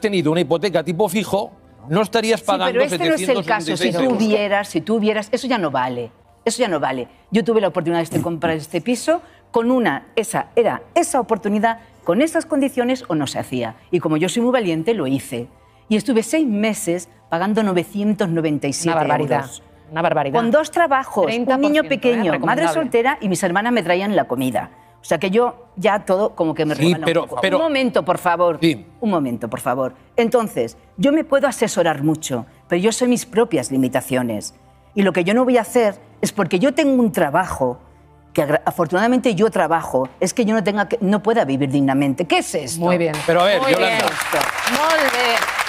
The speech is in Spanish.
tenido una hipoteca tipo fijo, no estarías Sí, pagando pero este no es el caso. Si 776 tú hubieras, si tú hubieras, eso ya no vale. Eso ya no vale. Yo tuve la oportunidad de comprar este piso con una, esa era esa oportunidad, con esas condiciones o no se hacía. Y como yo soy muy valiente, lo hice. Y estuve seis meses pagando 997 Una barbaridad. euros. Una barbaridad. Con dos trabajos, 30%, un niño ¿eh? pequeño, madre Recomendable. soltera y mis hermanas me traían la comida. O sea que yo ya todo como que me Sí, rebana un pero- poco. pero- Un momento, por favor. Sí. Un momento, por favor. Entonces, yo me puedo asesorar mucho, pero yo sé mis propias limitaciones. Y lo que yo no voy a hacer es porque yo tengo un trabajo, que afortunadamente yo trabajo, es que yo no, tenga que, no pueda vivir dignamente. ¿Qué es esto? Muy bien. Pero a ver, Muy Yolanda. bien. Muy bien.